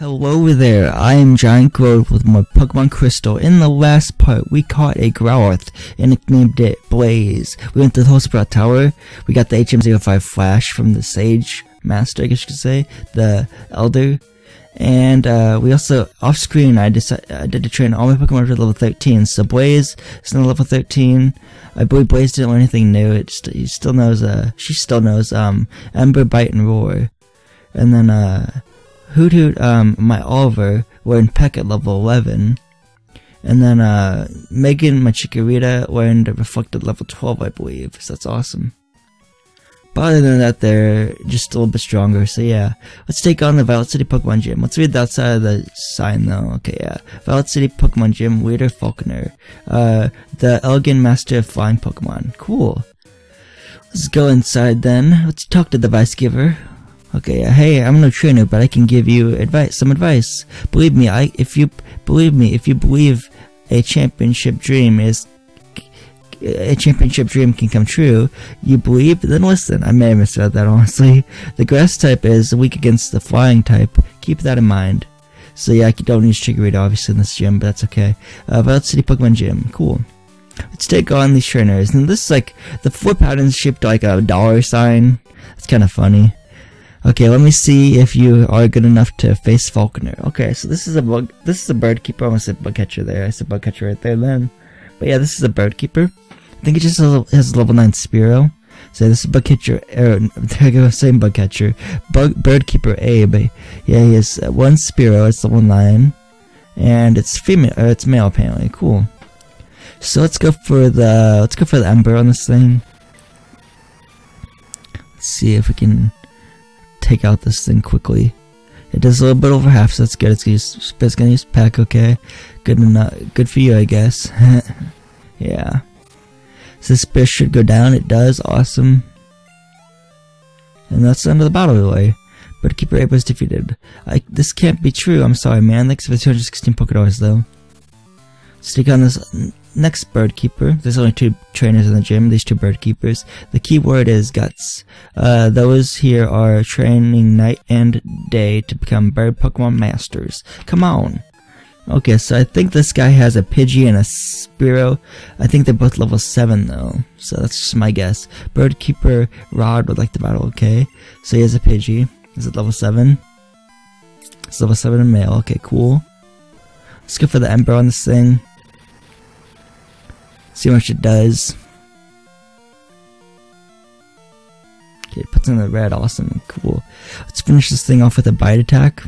Hello there, I am GiantGrotle with my Pokemon Crystal. In the last part, we caught a Growlithe and nicknamed it Blaze. We went to the Sprout Tower, we got the HM05 Flash from the Sage Master, I guess you could say, the Elder. And uh, we also, off screen, I decided did to train all my Pokemon to level 13. So Blaze is now level 13. I believe Blaze didn't learn anything new. It he still knows, uh, she still knows, um, Ember, Bite, and Roar. And then, uh, Hoot Hoot, um, my Oliver, were in Peck at level 11. And then, uh, Megan, my Chikorita, were in the Reflected level 12, I believe. So that's awesome. But other than that, they're just a little bit stronger. So yeah, let's take on the Violet City Pokemon Gym. Let's read the outside of the sign though. Okay, yeah. Violet City Pokemon Gym, Leader Falkner. Uh, the Elegant Master of Flying Pokemon. Cool. Let's go inside then. Let's talk to the Vice Giver. Okay, uh, hey, I'm no trainer, but I can give you advice, some advice. Believe me, I if you believe me, if you believe a championship dream is a championship dream can come true, you believe, then listen. I may have misread that honestly. The grass type is weak against the flying type. Keep that in mind. So yeah, I don't use Chikorita obviously in this gym, but that's okay. Uh, Violet City Pokemon Gym, cool. Let's take on these trainers, and this is like the four patterns shaped like a dollar sign. It's kind of funny. Okay, let me see if you are good enough to face Falkner. Okay, so this is a bug. This is a bird keeper. I almost said bug catcher there. I said bug catcher right there then. But yeah, this is a bird keeper. I think it just has level nine Spearow. So this is bug catcher. Er, there I go, same bug catcher. Bug bird keeper A. But yeah, he has uh, one Spearow. It's level nine, and it's female. Or it's male apparently. Cool. So let's go for the let's go for the Ember on this thing. Let's see if we can take out this thing quickly. It does a little bit over half, so that's good. It's gonna use, it's gonna use pack, okay. Good enough. Good for you, I guess. yeah. So this fish should go down. It does. Awesome. And that's the end of the battle relay. But Keeper Abe was defeated. I, this can't be true. I'm sorry, man. Thanks for the 216 Pokédollars, though. Take on this next bird keeper. There's only two trainers in the gym, these two bird keepers. The key word is guts. Uh, those here are training night and day to become bird Pokemon masters. Come on. Okay, so I think this guy has a Pidgey and a Spearow. I think they're both level 7 though, so that's just my guess. Bird Keeper Rod would like to battle, okay. So he has a Pidgey. Is it level 7? It's level 7 in male, okay, cool. Let's go for the Ember on this thing. See how much it does. Okay, it puts in the red, awesome, cool. Let's finish this thing off with a bite attack.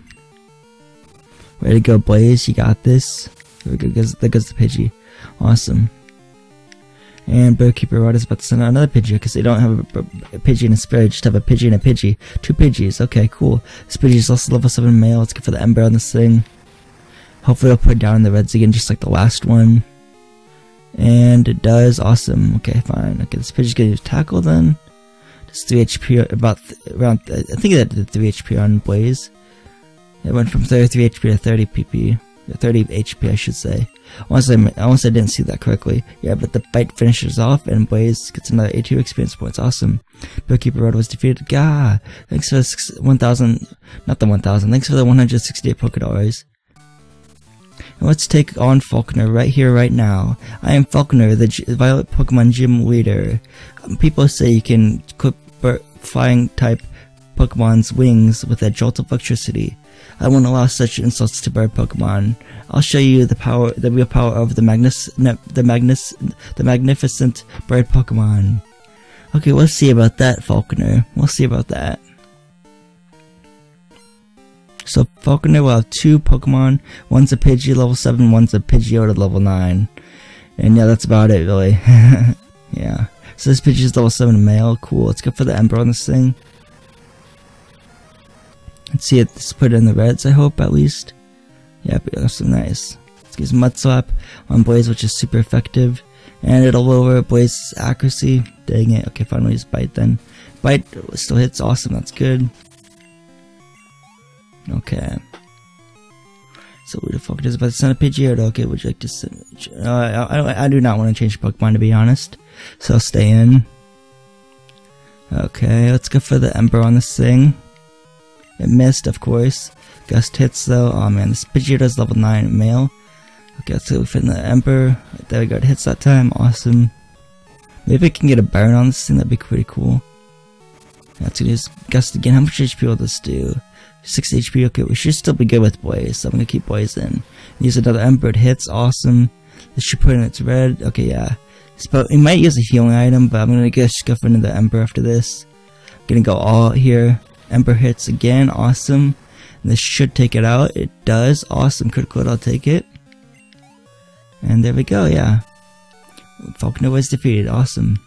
Ready to go, Blaze, you got this. There, goes, there goes the Pidgey. Awesome. And Birdkeeper Rod is about to send out another Pidgey because they don't have a, a, a Pidgey and a Spearow, just have a Pidgey and a Pidgey. Two Pidgeys, okay, cool. This Pidgey is also level 7 male. Let's go for the Ember on this thing. Hopefully it'll put down the reds again, just like the last one. And it does, awesome. Okay, fine. Okay, this Pidgey's gonna use Tackle then. Just 3 HP, about, th around, I think that did 3 HP on Blaze. It went from 33 HP to 30 PP. 30 HP, I should say. Once I, once I didn't see that correctly. Yeah, but the fight finishes off and Blaze gets another 82 experience points. Awesome. Birdkeeper Rod was defeated. Gah! Thanks for the 1,000, not the 1,000, thanks for the 168 Pokedollars. And let's take on Falkner right here, right now. I am Falkner, the G Violet Pokemon Gym Leader. Um, people say you can equip flying type Pokemon's wings with a jolt of electricity. I won't allow such insults to bird Pokemon. I'll show you the power, the real power of the Magnus, the Magnus, the magnificent bird Pokemon. Okay, we'll see about that, Falkner. We'll see about that. So Falkner will have two Pokemon. One's a Pidgey level 7, one's a Pidgeotto level 9. And yeah, that's about it, really. yeah. So this Pidgey's level 7 male. Cool. Let's go for the Ember on this thing. Let's see it let's put it in the reds, I hope, at least. Yeah, Yep, awesome, nice. Let's get Mud Slap on Blaze, which is super effective. And it'll lower Blaze's accuracy. Dang it. Okay, finally just Bite then. Bite still hits, awesome, that's good. Okay. So who the fuck is about to send a Pidgeotto? Okay, would you like to send? Uh, I, I, I do not want to change Pokemon to be honest. So I'll stay in. Okay, let's go for the Ember on this thing. It missed, of course. Gust hits though. Oh man, this Pidgeotto's level 9 male. Okay, let's fit in the Ember. There we go, it hits that time. Awesome. Maybe I can get a burn on this thing, that'd be pretty cool. Let's use Gust again. How much HP will this do? 6 HP, okay, we should still be good with Blaze, so I'm gonna keep Blaze in. Use another it hits, awesome. This should put in its red, okay, yeah. But we might use a healing item, but I'm gonna just go into the Ember after this. I'm Gonna go all out here. Ember hits again, awesome. This should take it out. It does. Awesome. Critical I'll take it. And there we go, yeah. Falkner was defeated. Awesome.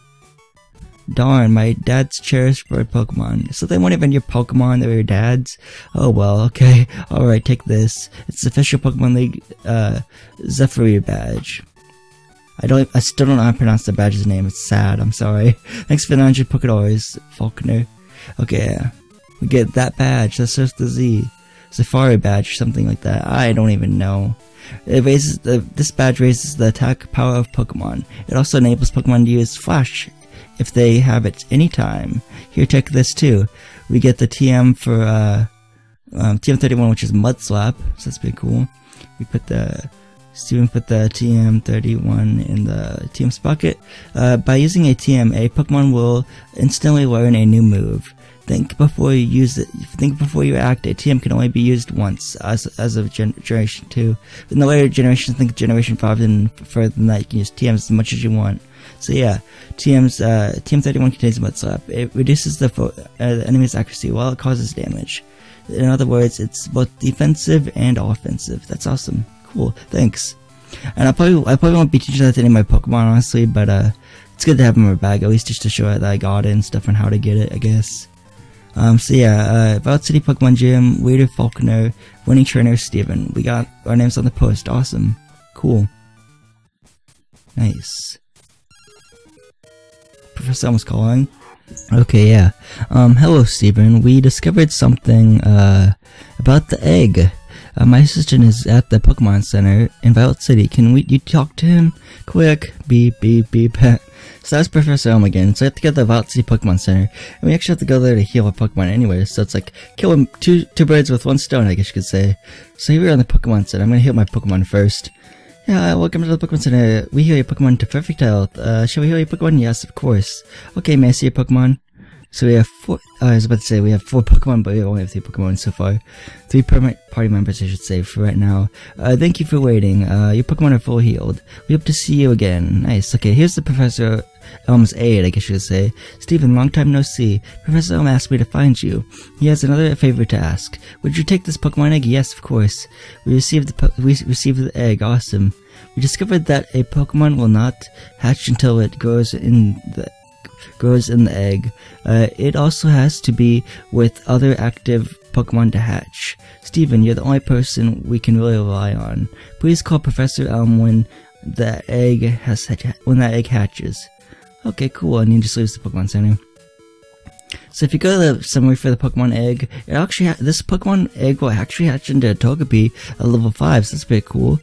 Darn, my dad's cherished bird Pokemon. So they weren't even your Pokemon, they were your dad's? Oh well, okay. Alright, take this. It's the official Pokemon League, uh, Zephyr badge. I don't, I still don't know how to pronounce the badge's name. It's sad. I'm sorry. Thanks for the 900 Pokedollars, Falkner. Okay. We get that badge. That's just the Z. Safari badge or something like that. I don't even know. It raises the this badge raises the attack power of Pokemon. It also enables Pokemon to use Flash if they have it anytime. Here, check this too. We get the TM for uh, um, TM31, which is Mud Slap, so that's pretty cool. We put the Stephen put the TM31 in the TM's bucket. Uh, by using a TM, a Pokemon will instantly learn a new move. Think before you use it. Think before you act. A TM can only be used once, as as of gen generation two. In the later generations, think generation five and further than that, you can use TMs as much as you want. So yeah, TM's uh, TM31 contains Mud Slap. It reduces the, uh, the enemy's accuracy while it causes damage. In other words, it's both defensive and offensive. That's awesome. Cool. Thanks. And I probably I probably won't be teaching that to any of my Pokemon honestly, but uh, it's good to have in my bag at least just to show that I got it and stuff and how to get it. I guess. Um, so yeah, uh, Violet City Pokemon Gym, Leader Falkner, Winning Trainer Stephen. We got our names on the post. Awesome. Cool. Nice. Professor was calling. Okay, yeah. Um, hello, Stephen. We discovered something, uh, about the egg. Uh, my assistant is at the Pokemon Center in Violet City. Can we, you talk to him? Quick. Beep, beep, beep. So that's Professor Elm again. So we have to go to the Violet City Pokemon Center. And we actually have to go there to heal a Pokemon anyway. So it's like killing two two birds with one stone, I guess you could say. So here we are in the Pokemon Center. I'm gonna heal my Pokemon first. Yeah, welcome to the Pokemon Center. We heal your Pokemon to perfect health. Uh, shall we heal your Pokemon? Yes, of course. Okay, may I see your Pokemon? So we have four, uh, I was about to say we have four Pokemon, but we only have three Pokemon so far. Three party members, I should say, for right now. Uh, thank you for waiting. Uh, your Pokemon are full healed. We hope to see you again. Nice. Okay, here's the Professor Elm's aide, I guess you could say. Stephen, long time no see. Professor Elm asked me to find you. He has another favor to ask. Would you take this Pokemon egg? Yes, of course. We received the we received the egg. Awesome. We discovered that a Pokemon will not hatch until it grows in the grows in the egg. Uh, it also has to be with other active Pokemon to hatch. Stephen, you're the only person we can really rely on. Please call Professor Elm when the egg has when that egg hatches. Okay, cool. And he just leaves the Pokemon Center. So if you go to the summary for the Pokemon egg, it actually this Pokemon egg will actually hatch into a Togepi at level 5, so that's pretty cool.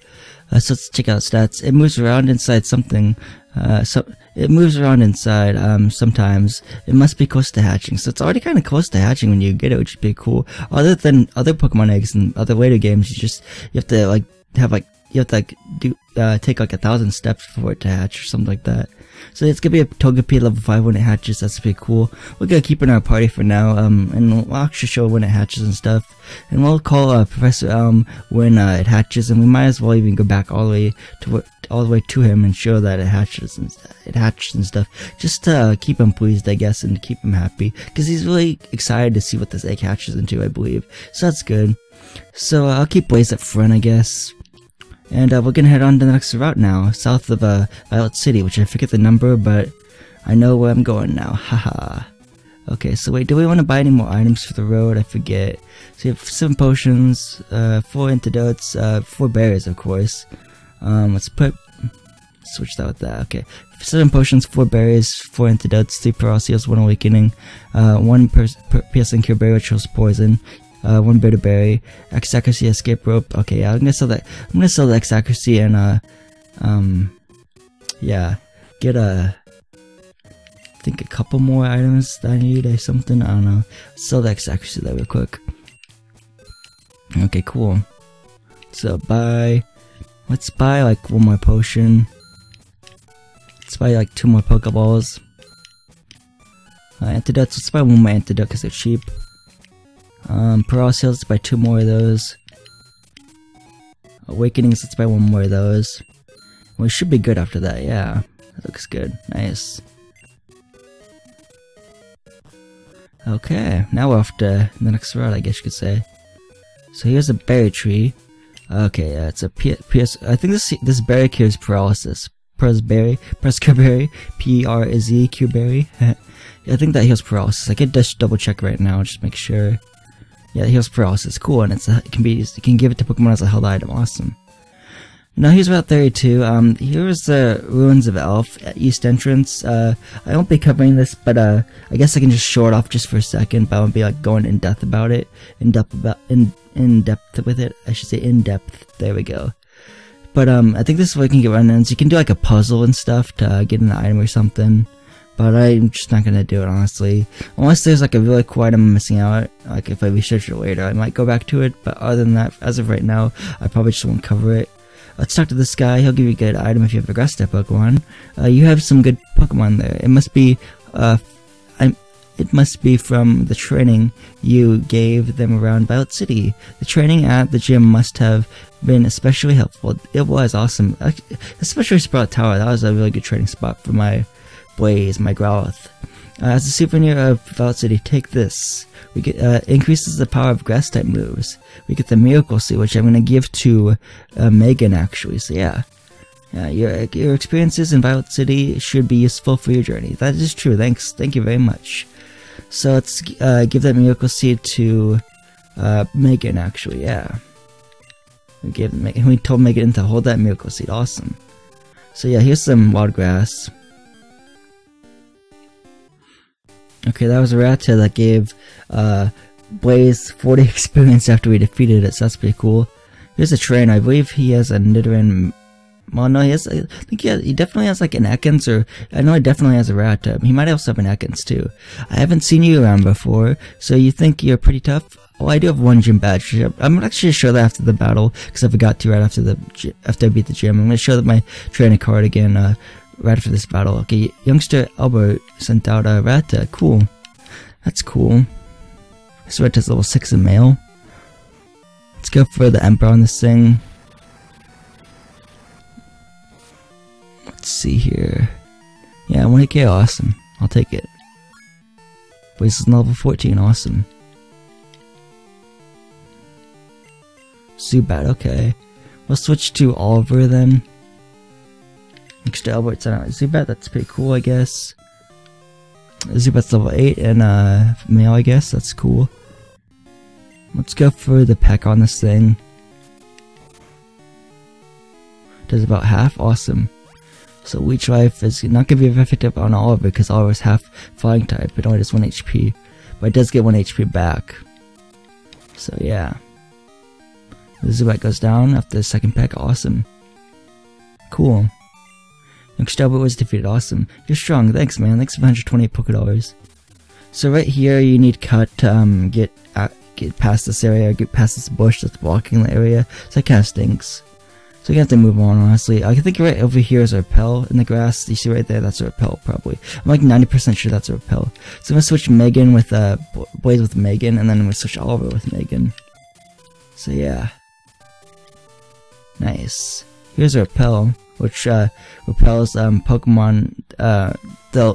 Uh, so let's check out stats. It moves around inside something. Uh, so it moves around inside. Um, sometimes it must be close to hatching. So it's already kind of close to hatching when you get it, which is pretty cool. Other than other Pokemon eggs and other later games, you just you have to like have like you have to like do uh, take like a thousand steps for it to hatch or something like that. So it's gonna be a Togepi level 5 when it hatches, that's pretty cool. We're gonna keep it in our party for now, um, and we'll actually show when it hatches and stuff. And we'll call uh, Professor Elm when uh, it hatches, and we might as well even go back all the way to all the way to him and show that it hatches and it hatches and stuff, just to uh, keep him pleased, I guess, and keep him happy, because he's really excited to see what this egg hatches into, I believe. So that's good. So uh, I'll keep Blaze up front, I guess. And uh, we're gonna head on to the next route now, south of uh, Violet City, which I forget the number, but I know where I'm going now. Haha. okay, so wait, do we want to buy any more items for the road? I forget. So we have seven potions, uh, four antidotes, uh, four berries, of course. Um, let's put switch that with that. Okay, seven potions, four berries, four antidotes, three paraceals, one awakening, uh, one per, per piercing cure berry, which was poison, uh, one bitter berry, X accuracy escape rope. Okay, yeah, I'm gonna sell that. I'm gonna sell the X accuracy and uh, um, yeah, get a. I think a couple more items that I need or something. I don't know. Sell the X accuracy that real quick. Okay, cool. So buy, let's buy like one more potion. Let's buy like two more Pokeballs. Uh, antidotes, let's buy one more antidote because they're cheap. Um, Paralysis, let's buy two more of those. Awakenings, let's buy one more of those. We should be good after that, yeah. That looks good. Nice. Okay, now we're off to the next route, I guess you could say. So here's a berry tree. Okay, it's a P PS. I think this this berry cures paralysis. Presberry, Preskerberry, P R Z Q berry. I think that heals paralysis. I could just double check right now, just make sure. Yeah, heals paralysis. Cool, and it's a, it can be used, you can give it to Pokemon as a held item. Awesome. Now here's Route 32. Um, here's the Ruins of Alph East Entrance. Uh, I won't be covering this, but uh, I guess I can just show it off just for a second. But I won't be like going in depth about it. In depth about in in depth with it. I should say in depth. There we go. But um, I think this is where you can get run-ins. You can do like a puzzle and stuff to uh, get an item or something. But I'm just not gonna do it honestly. Unless there's like a really cool item I'm missing out. Like if I research it later, I might go back to it. But other than that, as of right now, I probably just won't cover it. Let's talk to this guy. He'll give you a good item if you have a grass type Pokemon. Uh, you have some good Pokemon there. It must be, uh, I'm, it must be from the training you gave them around Violet City. The training at the gym must have been especially helpful. It was awesome, especially Sprout Tower. That was a really good training spot for my Blaze, my Growlithe. Uh, as a souvenir of Violet City, take this. We get uh, increases the power of grass type moves. We get the Miracle Seed, which I'm going to give to uh, Megan actually. So yeah, yeah, your your experiences in Violet City should be useful for your journey. That is true. Thanks, thank you very much. So let's uh, give that Miracle Seed to uh, Megan actually. Yeah, we gave Megan. We told Megan to hold that Miracle Seed. Awesome. So yeah, here's some wild grass. Okay, that was a Rattata that gave uh, Blaze 40 experience after we defeated it, so that's pretty cool. Here's a train, I believe he has a Nidoran... Well, no, he has, I think he, has, he definitely has like an Ekans, or I know he definitely has a Rattata. He might also have an Ekans too. I haven't seen you around before, so you think you're pretty tough? Well, I do have one gym badge. I'm actually show that after the battle, because I forgot to right after the after I beat the gym. I'm gonna show that my trainer card again. Uh, right after this battle. Okay, youngster Albert sent out a Rata. Cool. That's cool. This Rata's level 6 in male. Let's go for the Ember on this thing. Let's see here. Yeah, 1k, awesome. I'll take it. Is level 14, awesome. Zubat, okay. We'll switch to Oliver then. Next to Albert's on Zubat, that's pretty cool, I guess. Zubat's level 8 and uh, male, I guess, that's cool. Let's go for the peck on this thing. Does about half, awesome. So Leech Life is not going to be effective on Oliver because Oliver's half flying type, it only does 1 HP. But it does get 1 HP back. So yeah. The Zubat goes down after the second peck, awesome. Cool. Youngster was defeated. Awesome. You're strong. Thanks, man. Thanks for 128 Poké Dollars. So right here, you need cut to um, get get past this area, get past this bush that's blocking the area. So that kind of stinks. So you have to move on, honestly. I think right over here is a repel in the grass. You see right there, that's a repel, probably. I'm like 90% sure that's a repel. So I'm gonna switch Megan with, uh, Blaze with Megan, and then I'm gonna switch Oliver with Megan. So yeah. Nice. Here's a repel which uh, repels um, Pokemon uh, the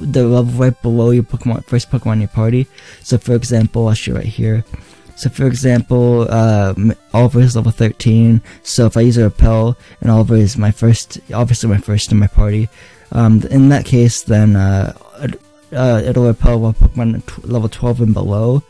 the level right below your Pokemon first Pokemon in your party. So for example, I'll show right here. So for example, uh, Oliver is level 13. So if I use a repel and Oliver is my first, obviously my first in my party, um, in that case, then uh, uh, it'll repel Pokemon level 12 and below.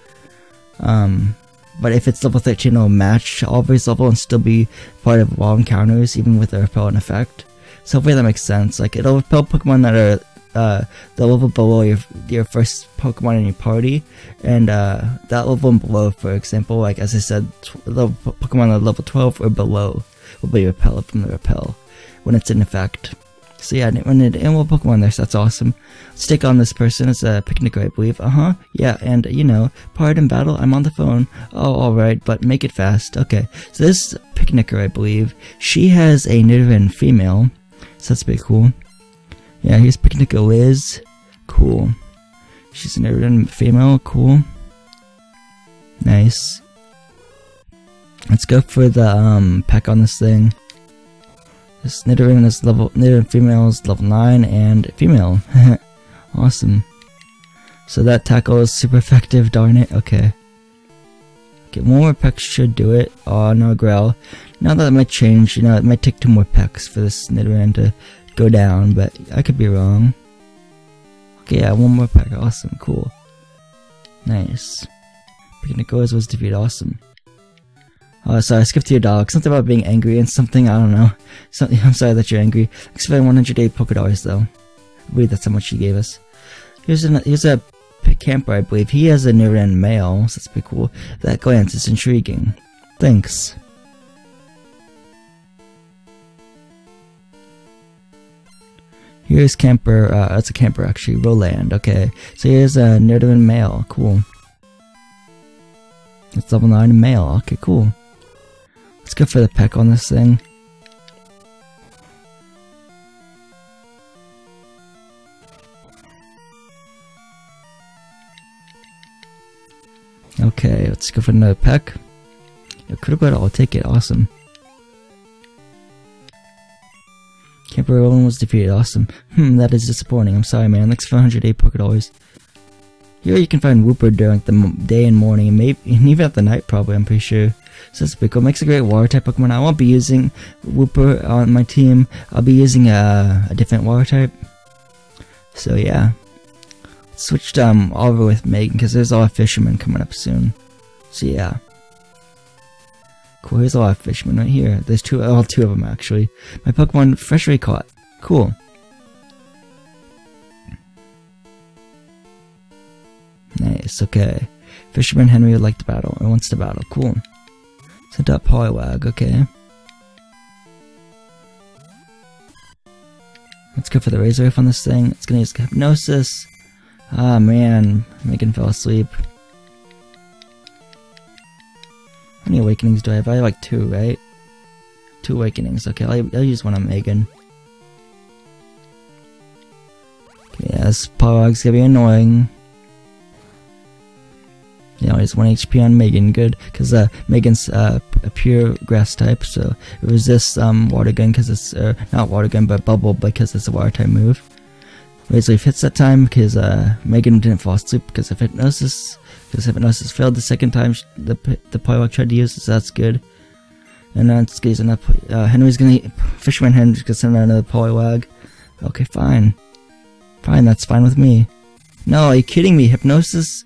Um, but if it's level 13, it'll match Oliver's level and still be part of wall encounters, even with the repellent effect. So hopefully that makes sense. Like, it'll repel Pokemon that are uh, the level below your your first Pokemon in your party, and uh, that level and below, for example, like as I said, level, Pokemon at level 12 or below will be repelled from the repel when it's in effect. So yeah, when it animal Pokemon there, so that's awesome. Let's take on this person. It's a Picnicker, I believe. Uh-huh. Yeah, and, you know, part in battle, I'm on the phone. Oh, alright, but make it fast. Okay. So this Picnicker, I believe, she has a Nidoran female. So that's pretty cool. Yeah, here's Picnicker Liz. Cool. She's a Nidoran female. Cool. Nice. Let's go for the um, pack on this thing. Nidoran is level Nidoran female is level 9 and female. awesome. So that tackle is super effective, darn it. Okay. Okay, one more peck should do it. Oh, no growl. Now that might change, you know, it might take two more pecks for this Nidoran to go down, but I could be wrong. Okay, yeah, one more peck. Awesome, cool. Nice. Picnic goes was defeated. Awesome. Oh, sorry, I skipped to your dog. Something about being angry and something, I don't know. Something, I'm sorry that you're angry. Expect 108 Poké Dollars, though. I believe that's how much he gave us. Here's, an, here's a camper, I believe. He has a Nidoran male, so that's pretty cool. That glance is intriguing. Thanks. Here's camper, uh, that's a camper actually, Roland, okay. So here's a Nidoran male, cool. It's level 9 male, okay, cool. Let's go for the peck on this thing. Okay, let's go for another peck. A critical I'll take it, awesome. Camper Roland was defeated, awesome. Hmm, that is disappointing, I'm sorry man, thanks for 108 Poké Dollars. Here you can find Wooper during the day and morning, and maybe and even at the night probably, I'm pretty sure. Cool. Makes a great water type Pokemon. I won't be using Wooper on my team. I'll be using a, a different water type. So yeah. Switched um over with Megan because there's a lot of fishermen coming up soon. So yeah. Cool, here's a lot of fishermen right here. There's two, all two of them actually. My Pokemon freshly caught. Cool. Nice, okay. Fisherman Henry would like to battle, or wants to battle. Cool. Sent up Poliwag, okay. Let's go for the Razor Leaf on this thing. It's gonna use Hypnosis. Ah, oh, man. Megan fell asleep. How many Awakenings do I have? I have like two, right? Two Awakenings. Okay, I'll, I'll use one on Megan. Okay, yeah, this Poliwag's gonna be annoying. You know, it's 1 HP on Megan, good, because uh, Megan's uh, a pure grass type, so it resists um, Water Gun because it's, uh, not Water Gun, but Bubble because it's a Water type move. Razor Leaf hits that time because uh, Megan didn't fall asleep because of Hypnosis, because Hypnosis failed the second time the, the Poliwag tried to use it, so that's good. And now it's gazing up, uh, Henry's gonna, Fisherman Henry's gonna send out another Poliwag. Okay, fine. Fine, that's fine with me. No, are you kidding me? Hypnosis?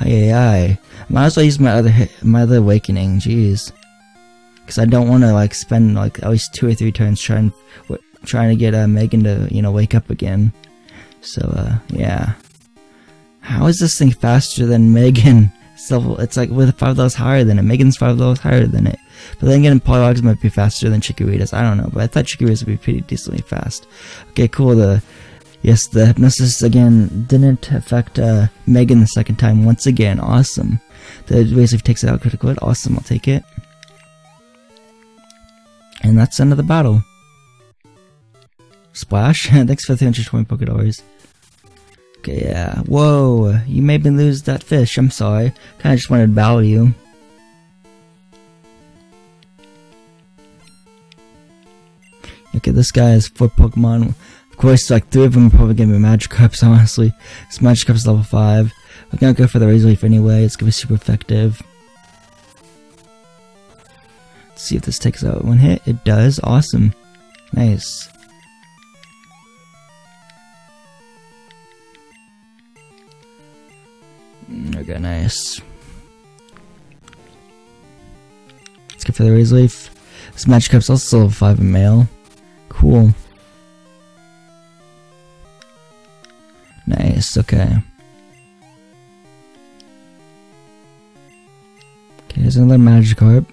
Aye. Might as well use my other my other awakening. Jeez, because I don't want to like spend like at least two or three turns trying trying to get uh, Megan to you know wake up again. So uh, yeah. How is this thing faster than Megan? So it's like with five levels higher than it. Megan's five levels higher than it. But then again, Poliwags might be faster than Chikorita's. I don't know, but I thought Chikorita's would be pretty decently fast. Okay, cool. The Yes, the hypnosis again didn't affect uh, Megan the second time. Once again, awesome. The Razor takes it out critical hit. Awesome, I'll take it. And that's the end of the battle. Splash. Thanks for the 320 Poké Dollars. Okay, yeah. Whoa, you made me lose that fish. I'm sorry. Kinda just wanted to battle you. Okay, this guy has four Pokemon course, like three of them are probably gonna be Magikarps, honestly. This Magikarp is level 5. I'm gonna go for the Razor Leaf anyway, it's gonna be super effective. Let's see if this takes out one hit. It does. Awesome. Nice. Mm, okay, nice. Let's go for the Razor Leaf. This Magikarp's also level 5 in male. Cool. Nice, okay. Okay, here's another Magikarp.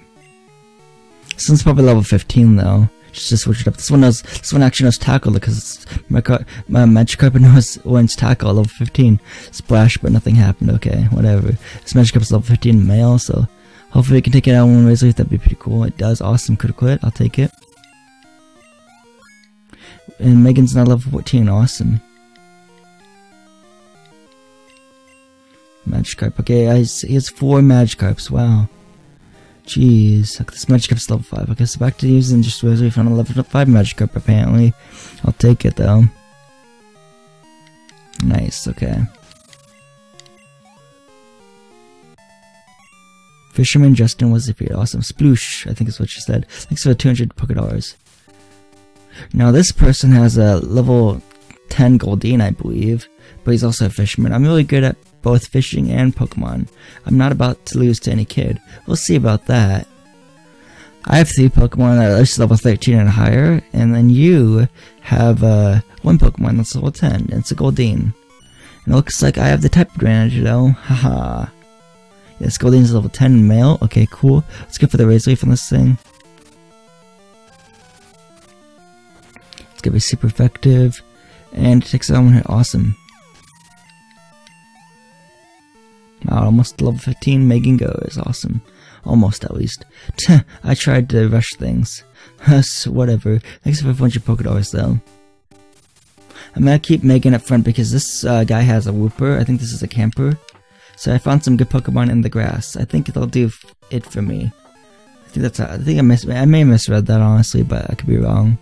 This one's probably level 15 though. just to switch it up. This one knows, this one actually knows tackle because my, my Magikarp knows one's tackle level 15. Splash, but nothing happened. Okay, whatever. This Magikarp is level 15 male, so hopefully we can take it out one Razor. That'd be pretty cool. It does. Awesome. Critical hit. I'll take it. And Megan's now level 14. Awesome. Magikarp. Okay, I, he has four Magikarps. Wow. Jeez. Okay, this Magikarp's level 5. Okay, so back to using just Rosary found a level 5 Magikarp, apparently. I'll take it, though. Nice, okay. Fisherman Justin was defeated. Awesome. Sploosh, I think is what she said. Thanks for the 200 Poké Dollars. Now, this person has a level 10 Goldeen, I believe, but he's also a fisherman. I'm really good at both fishing and Pokemon. I'm not about to lose to any kid. We'll see about that. I have three Pokemon that are at least level 13 and higher, and then you have uh, one Pokemon that's level 10, and it's a Goldeen. And it looks like I have the type advantage though, haha. Yes, is level 10 male, okay cool. Let's go for the Razor Leaf on this thing. It's gonna be super effective, and it takes out one hit, awesome. Almost level 15 Megan Go is awesome. Almost, at least. I tried to rush things. so whatever. Thanks for a bunch of Pokedollars, though. I'm gonna keep Megan up front because this uh, guy has a Wooper. I think this is a camper. So I found some good Pokemon in the grass. I think they'll do it for me. I think that's. I think I. I may have misread that honestly, but I could be wrong.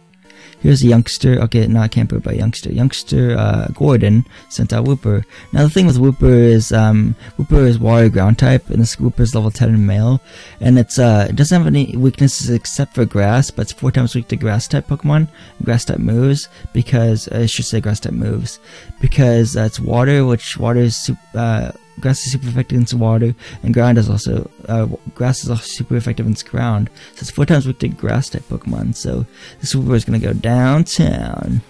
Here's a youngster, okay, not camper, but youngster. Youngster, uh, Gordon sent out Wooper. Now the thing with Wooper is, um, Wooper is water ground type, and this Wooper is level 10 in male, and it's, uh, it doesn't have any weaknesses except for grass, but it's four times weak to grass type Pokemon, grass type moves, because, uh, I should say grass type moves, because uh, it's water, which water is, uh, grass is super effective against water, and ground is also uh, grass is also super effective against ground. So it's four times weak to grass type Pokemon. So this Wooper is gonna go downtown,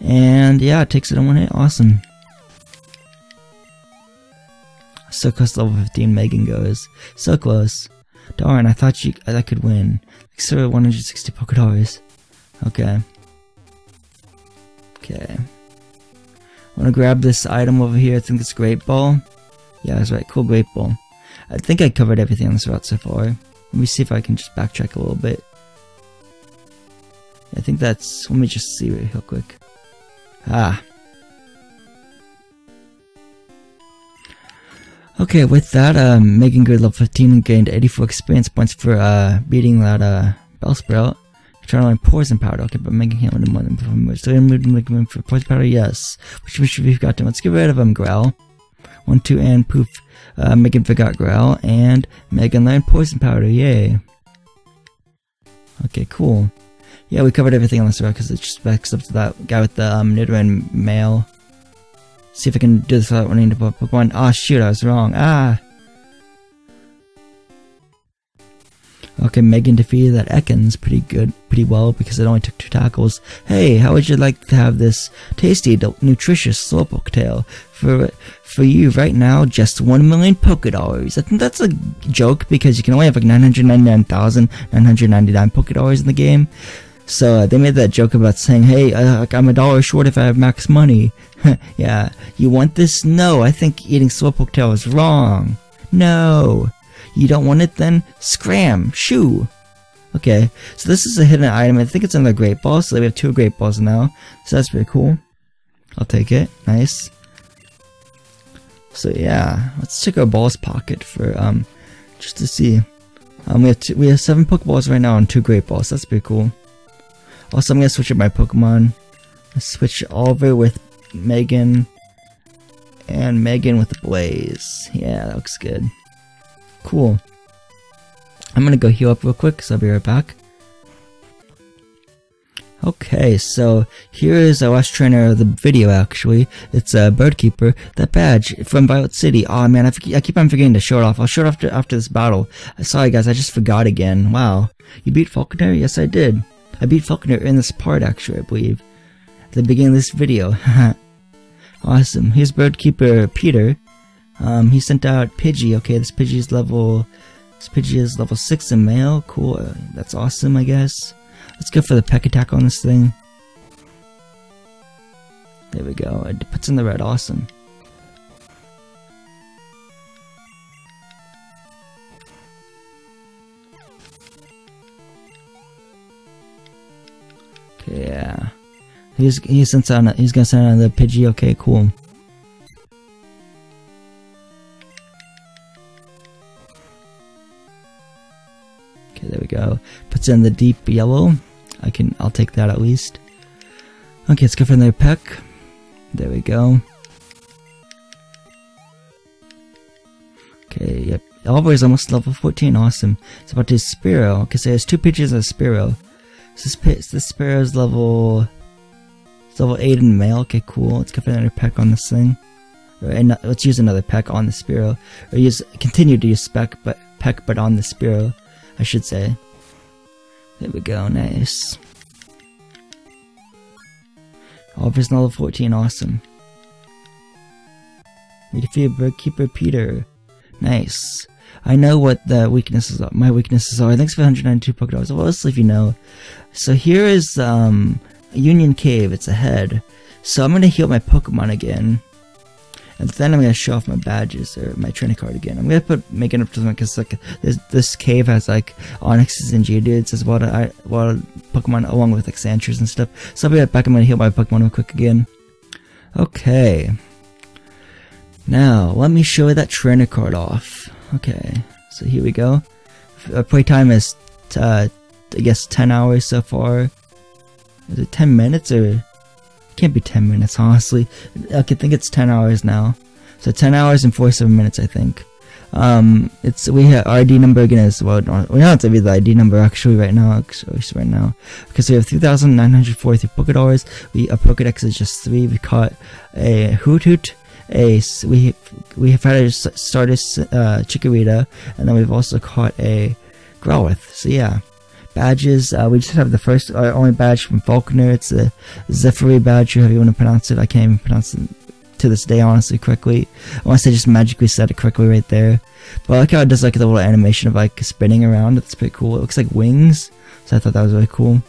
and yeah, it takes it on one hit. Awesome. So close to level 15 Megan goes. So close. Darn, I thought you I could win. Like, Extra 160 Pokedollars. Okay. Okay. I'm gonna grab this item over here. I think it's Great Ball. Yeah, that's right. Cool Great Ball. I think I covered everything on this route so far. Let me see if I can just backtrack a little bit. I think that's... Let me just see real quick. Ah. Okay, with that, um, Megan Good level 15 and gained 84 experience points for uh, beating that uh, Bellsprout. Trying to learn poison powder. Okay, but making him more than performance. So I'm making him for poison powder. Yes. Which which we've got to. Let's get rid of him. Growl. One, two, and poof. Uh, Megan forgot Growl and Megan learned poison powder. Yay. Okay, cool. Yeah, we covered everything on this route because it just backs up to that guy with the um, Nidoran male. See if I can do this without running into Pokemon. Ah, oh, shoot, I was wrong. Ah. Okay, Megan defeated that Ekans pretty good, pretty well because it only took two tackles. Hey, how would you like to have this tasty, nutritious Slowpoke tail for for you right now? Just one million Poké Dollars. I think that's a joke because you can only have like 999,999 Poké Dollars in the game. So uh, they made that joke about saying, "Hey, uh, I'm a dollar short if I have max money." yeah, you want this? No, I think eating Slowpoke tail is wrong. No. You don't want it then? Scram! Shoo! Okay, so this is a hidden item. I think it's another Great Ball, so we have two Great Balls now. So that's pretty cool. I'll take it. Nice. So yeah, let's check our balls pocket for um, just to see. Um, we have two, we have seven Pokeballs right now and two Great Balls. That's pretty cool. Also, I'm gonna switch up my Pokemon. Let's switch Oliver with Megan, and Megan with Blaze. Yeah, that looks good. Cool. I'm gonna go heal up real quick, so I'll be right back. Okay, so here is our last trainer of the video, actually. It's a uh, Birdkeeper. That badge from Violet City. Oh man, I, I, keep on forgetting to show it off. I'll show it after, after this battle. Sorry guys, I just forgot again. Wow. You beat Falkner? Yes, I did. I beat Falkner in this part, actually, I believe. At the beginning of this video. awesome. Here's bird keeper Peter. Um, he sent out Pidgey. Okay, this Pidgey is level. This Pidgey is level six in male. Cool. Uh, that's awesome, I guess. Let's go for the peck attack on this thing. There we go. It puts in the red. Awesome. Okay, yeah. He's he's sent out. He's gonna send out the Pidgey. Okay, cool. Puts in the deep yellow. I can. I'll take that at least. Okay, let's go for another peck. There we go. Okay, yep. Oliver is almost level 14. Awesome. It's about his Spearow. because there's two pitches of. So this, this Spearow's level... It's level 8 in male. Okay, cool. Let's go for another peck on this thing. And uh, let's use another peck on the Spearow. Or use continue to use spec, but peck, but on the Spearow, I should say. There we go. Nice. Oliver's level 14. Awesome. We defeated Birdkeeper Peter. Nice. I know what the weaknesses are. My weaknesses are. Thanks for 192 Pokedollars. Well, if you know. So here is um, Union Cave. It's ahead. So I'm going to heal my Pokemon again. And then I'm going to show off my badges or my trainer card again. I'm going to put make it up to them because like this, this cave has like Onixes and Geodudes as well, as well Pokemon along with like Sandshrews and stuff. So I'll be right back. I'm going to heal my Pokemon real quick again. Okay. Now, let me show that trainer card off. Okay, so here we go. Our playtime is, uh, I guess 10 hours so far. Is it 10 minutes or? Can't be 10 minutes, honestly. I think it's 10 hours now. So 10 hours and 47 minutes, I think. Um, it's we have our ID number again as well. We don't have to be the ID number actually right now. Actually, right now, because we have 3,943 Pokedollars. We a Pokedex is just three. We caught a Hoot Hoot, a we we have had a started uh, Chikorita, and then we've also caught a Growlithe. So yeah, badges. Uh, we just have the first our only badge from Falkner. It's a Zephyri badge, however you want to pronounce it. I can't even pronounce it to this day honestly correctly. Unless I just magically said it correctly right there. But I like how it does like a little animation of like spinning around. It's pretty cool. It looks like wings. So I thought that was really cool.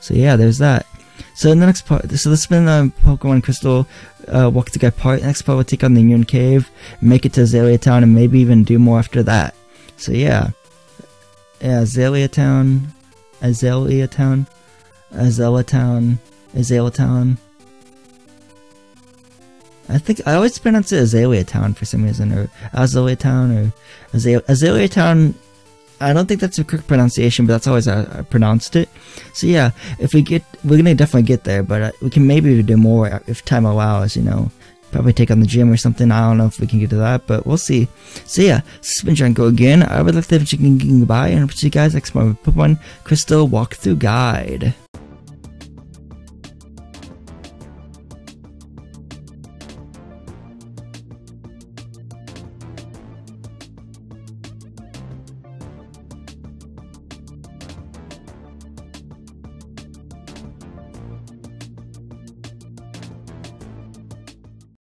So yeah, there's that. So in the next part, so this has been the Pokemon Crystal uh, Walk the Guy part. Next part we'll take on the Union Cave, make it to Azalea Town, and maybe even do more after that. So yeah. Azalea Town, Azalea Town, Azalea Town, Azalea Town. I think I always pronounce it Azalea Town for some reason, or Azalea Town, or Azalea, Azalea Town I don't think that's a correct pronunciation, but that's always how I pronounced it. So yeah, if we get, we're gonna definitely get there, but uh, we can maybe do more if time allows. You know, probably take on the gym or something. I don't know if we can get to that, but we'll see. So yeah, this has been Go again. I would like to have chicken goodbye, and I'll see you guys next time. With Pokemon Crystal Walkthrough Guide.